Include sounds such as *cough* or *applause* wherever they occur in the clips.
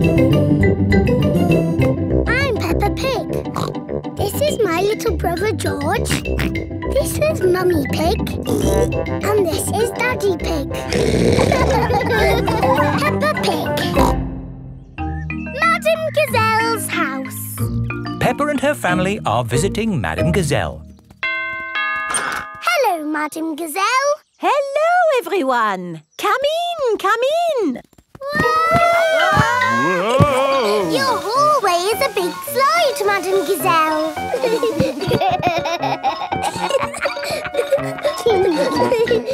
I'm Peppa Pig. This is my little brother George. This is Mummy Pig. And this is Daddy Pig. *laughs* Peppa Pig. Madame Gazelle's house. Peppa and her family are visiting Madame Gazelle. Hello, Madame Gazelle. Hello, everyone. Come in, come in. Slide, Madame Gazelle.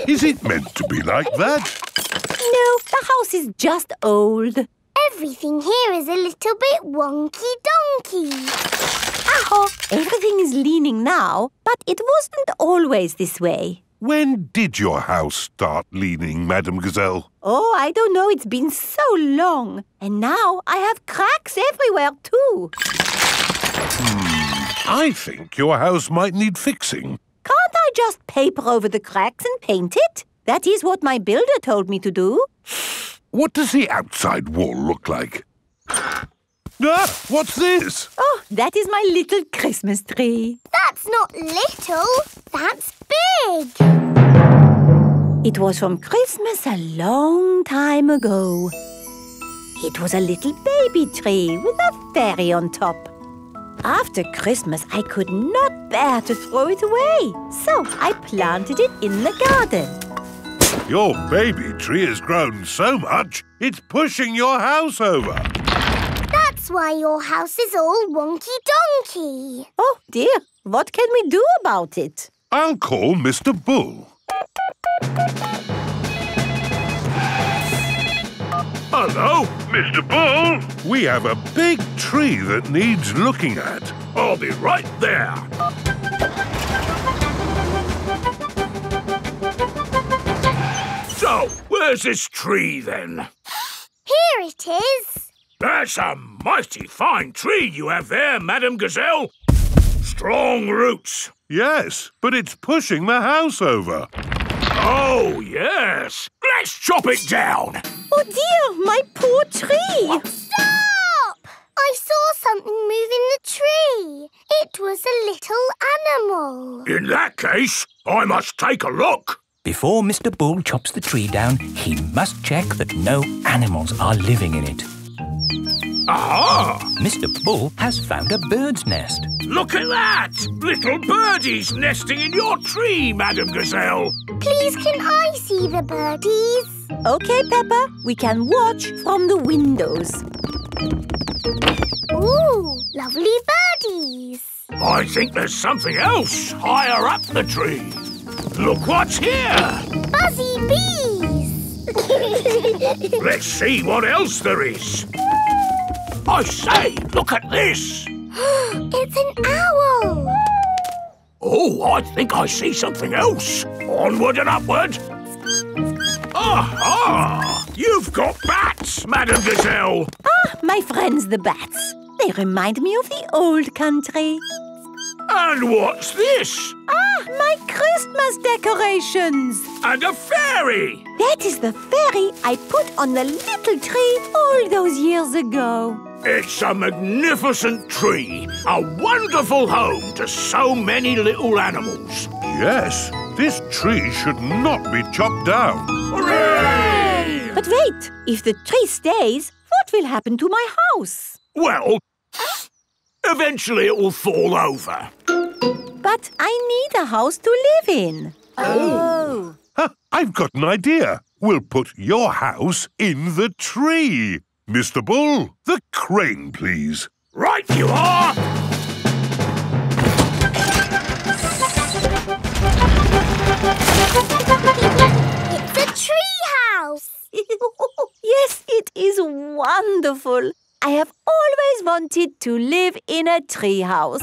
Is it meant to be like that? No, the house is just old. Everything here is a little bit wonky donkey. Aho, everything is leaning now, but it wasn't always this way. When did your house start leaning, Madame Gazelle? Oh, I don't know, it's been so long. And now I have cracks everywhere too. I think your house might need fixing. Can't I just paper over the cracks and paint it? That is what my builder told me to do. *sighs* What does the outside wall look like? *gasps* Ah, what's this? Oh, that is my little Christmas tree. That's not little, that's big. It was from Christmas a long time ago. It was a little baby tree with a fairy on top. After Christmas, I could not bear to throw it away, so I planted it in the garden. Your baby tree has grown so much, it's pushing your house over. That's why your house is all wonky donkey. Oh dear, what can we do about it? I'll call Mr. Bull. Hello? Mr. Bull? We have a big tree that needs looking at. I'll be right there. So, where's this tree then? Here it is. That's a mighty fine tree you have there, Madame Gazelle. Strong roots. Yes, but it's pushing the house over. Oh, yes. Let's chop it down. Oh dear, my poor tree! Stop! I saw something move in the tree. It was a little animal. In that case, I must take a look. Before Mr. Bull chops the tree down, he must check that no animals are living in it. Aha! Mr. Bull has found a bird's nest. Look at that! Little birdies nesting in your tree, Madame Gazelle. Please, can I see the birdies? Okay, Peppa, we can watch from the windows. Ooh, lovely birdies. I think there's something else higher up the tree. Look what's here. Buzzy bees. *laughs* Let's see what else there is. I say, look at this. *gasps* it's an owl. Oh, I think I see something else. Onward and upward. Aha! You've got bats, Madame Gazelle. Ah, my friends the bats. They remind me of the old country. And what's this? Ah, my Christmas decorations. And a fairy. That is the fairy I put on the little tree all those years ago. It's a magnificent tree, a wonderful home to so many little animals. Yes, this tree should not be chopped down. Hooray! But wait, if the tree stays, what will happen to my house? Well, eventually it will fall over. But I need a house to live in. Oh. Huh, I've got an idea. We'll put your house in the tree. Mr. Bull, the crane, please. Right you are! Wonderful. I have always wanted to live in a tree house.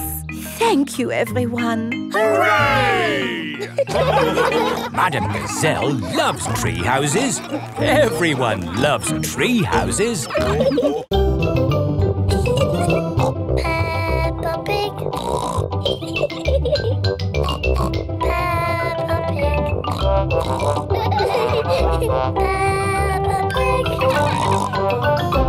Thank you, everyone. Hooray! *laughs* Madame Gazelle loves tree houses. Everyone loves tree houses. Peppa Pig. Peppa Pig. *laughs* Peppa Pig quick.